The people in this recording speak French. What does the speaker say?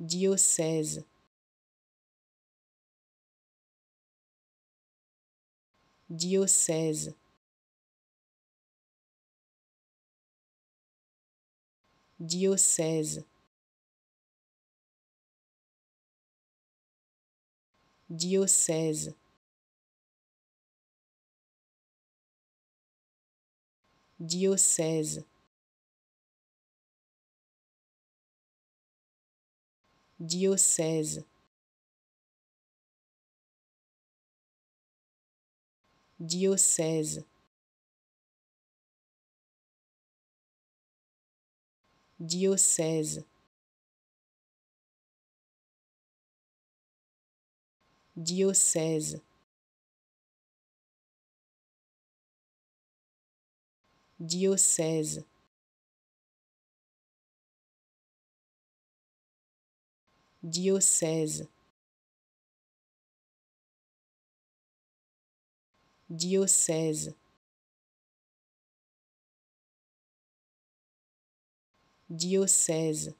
diocèse. Diocèse. Diocèse. Diocèse. Diocèse diocèse. Diocèse. Diocèse. Diocèse. Diocèse diocèse. Diocèse. Diocèse